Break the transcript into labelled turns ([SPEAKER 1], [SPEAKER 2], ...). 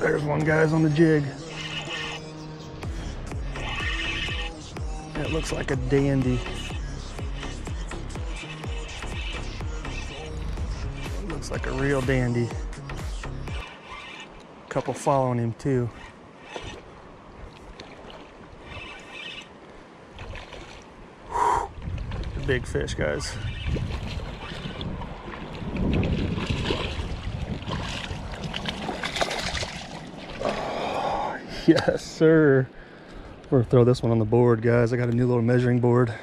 [SPEAKER 1] There's one guy's on the jig. It looks like a dandy. Looks like a real dandy. Couple following him too. Whew. Big fish, guys. Yes, sir. We're gonna throw this one on the board, guys. I got a new little measuring board.